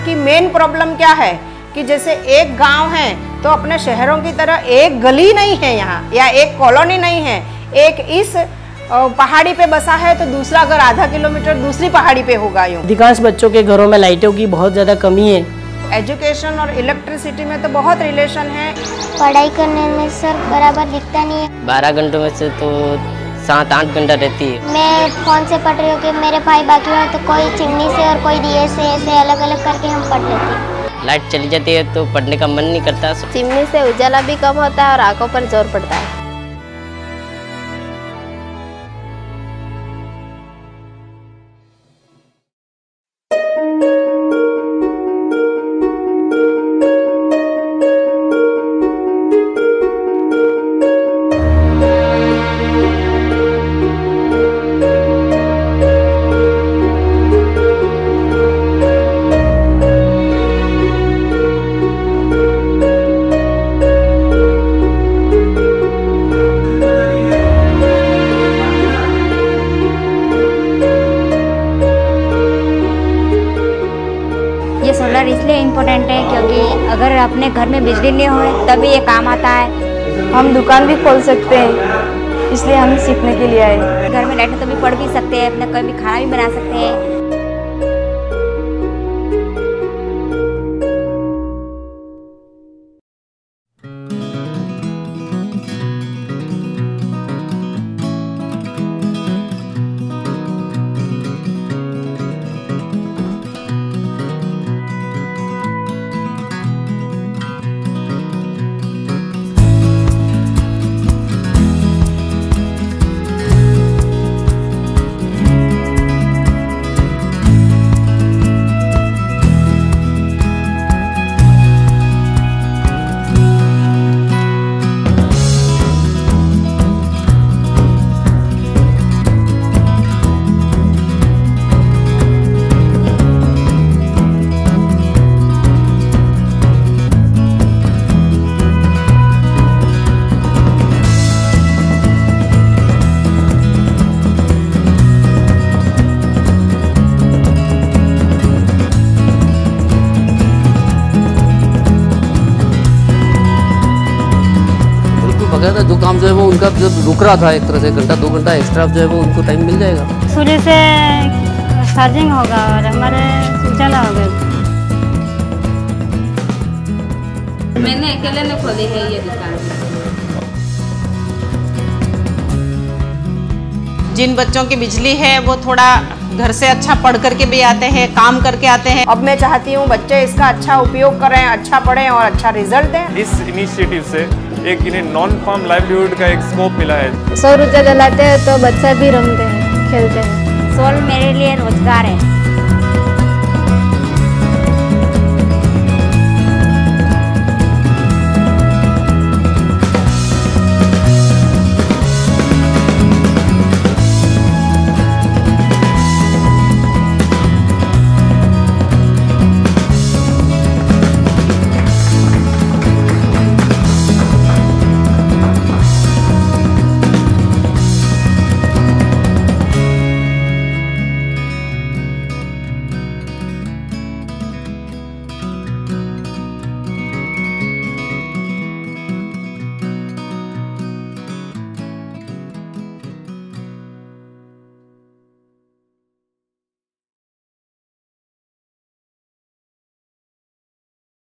की main problem क्या है? कि जैसे एक गाँव है तो अपने शहरों की तरह एक गली नहीं है यहाँ या एक कॉलोनी नहीं है। एक इस पहाड़ी पे बसा है तो दूसरा अगर आधा किलोमीटर दूसरी पहाड़ी पे होगा यूँ। अधिकांश बच्चों के घरों में लाइटों की बहुत ज़्यादा कमी है। एजुकेशन और इलेक्ट्रिसिटी में तो बहुत रिलेशन है। पढ़ाई करने में सर बराबर दिखता नहीं है। बारह घंटों में से तो सात आठ घंटा रहती है। मैं फ़ोन से पढ़ रही हूँ कि मेरे भाई बाकी हैं तो कोई चिमनी से और कोई दिए से ऐसे अलग अलग करके हम पढ़ लेते हैं। लाइट चली जाती है तो पढ़ने का मन नहीं करता। चिमनी से उजाला भी कम होता है और आँखों पर ज़ोर पड़ता है। ये सोलर इसलिए इम्पोर्टेंट है क्योंकि अगर अपने घर में बिजली नहीं हो तभी ये काम आता है। हम दुकान भी खोल सकते हैं, इसलिए हम सीखने के लिए आए। घर में बैठे तो भी पढ़ भी सकते हैं, अपना कभी खाना भी बना सकते हैं। काम जो है वो उनका जब रुक रहा था एक तरह से घंटा दो घंटा एक्स्ट्रा जो है वो उनको टाइम मिल जाएगा। सूर्य से चार्जिंग होगा और हमारे उजाला होगा मैंने अकेले ने खोली है ये दुकान। जिन बच्चों की बिजली है वो थोड़ा घर से अच्छा पढ़ करके भी आते हैं काम करके आते हैं। अब मैं चाहती हूँ बच्चे इसका अच्छा उपयोग करें अच्छा पढ़ें और अच्छा रिज़ल्ट दें। इस इनिशिएटिव से एक इन्हें नॉन फार्म लाइवलीहुड का एक स्कोप मिला है। सौ रुपया जलाते हैं तो बच्चा भी रमते हैं खेलते हैं। सोल मेरे लिए रोज़गार है।